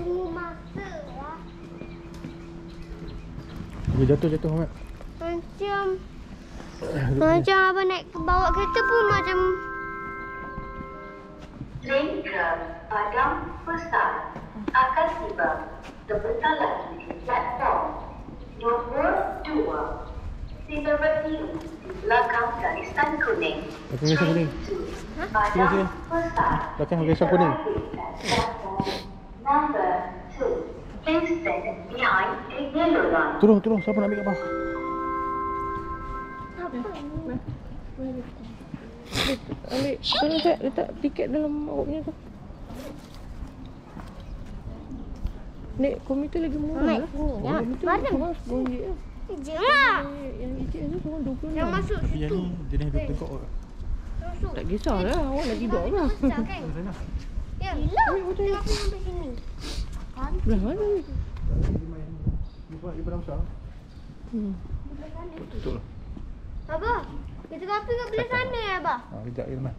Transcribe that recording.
tunggu masa lah. Dia jatuh-jatuh Muhammad. Macam macam abang naik bawa kereta pun macam Train tram Padang Besar akan tiba sebentar lagi di platform nombor 2. Sila berdiri di belakang garisan kuning. Belakang garisan kuning. Sini, Padang sini. Besar. Belakang garisan kuning. Turun, turun. Siapa nak ambil kat bawah? Ambil tu letak, letak tiket dalam awaknya tu. Nek, komuter lagi murah lah. ya. Komuter Barang. seorang RM10 je. Jangan. Yang ejek tu seorang RM20 Yang lah. masuk Tapi yang situ. ni tengkok kot. Masuk. Tak kisahlah, awak nak tidur lah. Kan? Ya. Tengok aku sampai sini. Belah mana ni? Besar. Hmm. Tutup lah. Abah, kita kopi kat belah sana ya, Abah. Ha, kejap je teman.